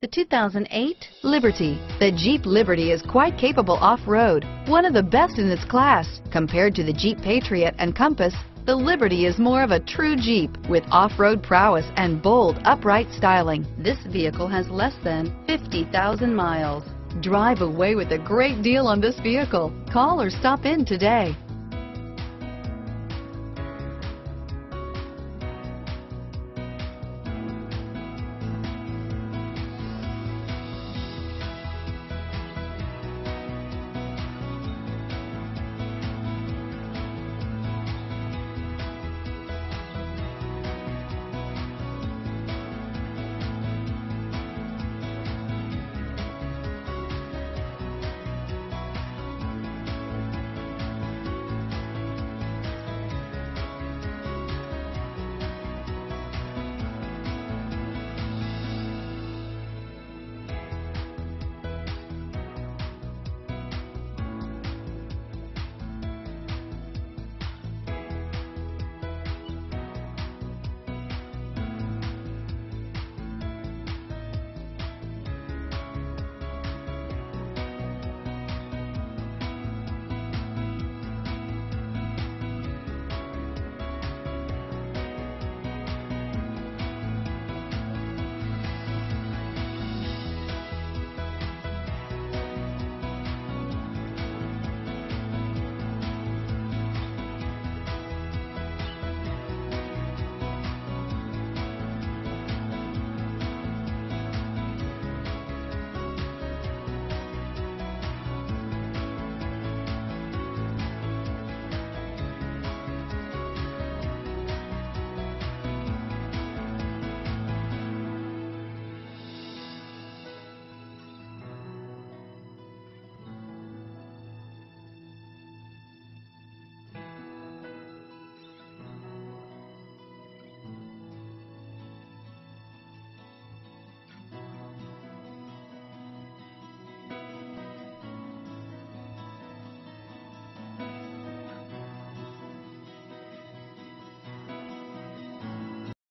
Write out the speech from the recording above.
The 2008 Liberty. The Jeep Liberty is quite capable off-road, one of the best in its class. Compared to the Jeep Patriot and Compass, the Liberty is more of a true Jeep with off-road prowess and bold, upright styling. This vehicle has less than 50,000 miles. Drive away with a great deal on this vehicle. Call or stop in today.